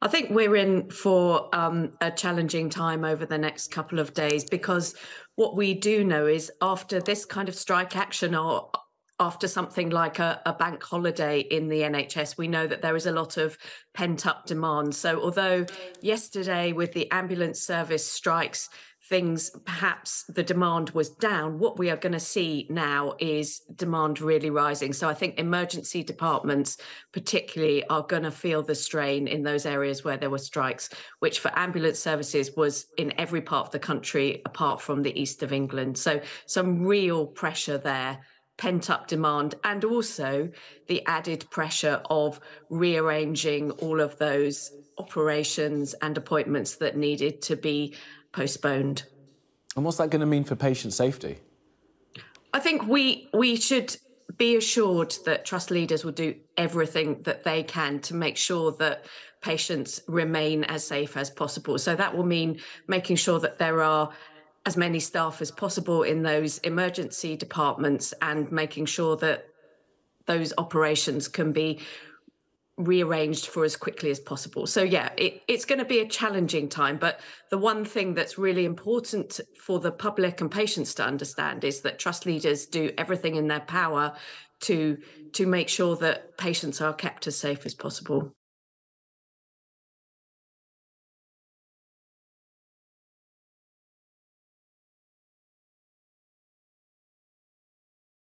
I think we're in for um, a challenging time over the next couple of days because what we do know is after this kind of strike action or after something like a, a, bank holiday in the NHS, we know that there is a lot of pent up demand. So, although yesterday with the ambulance service strikes, things perhaps the demand was down. What we are going to see now is demand really rising. So i think emergency departments particularly are going to feel the strain in those areas where there were strikes which for ambulance services was in every part of the country apart from the east of england. So some real pressure there pent up demand and also the added pressure of rearranging all of those operations and appointments that needed to be postponed. And what's that going to mean for patient safety? I think we we should be assured that trust leaders will do everything that they can to make sure that patients remain as safe as possible. So that will mean making sure that there are as many staff as possible in those emergency departments and making sure that those operations can be rearranged for as quickly as possible. So yeah, it, it's going to be a challenging time. But the one thing that's really important for the public and patients to understand is that trust leaders do everything in their power to to make sure that patients are kept as safe as possible.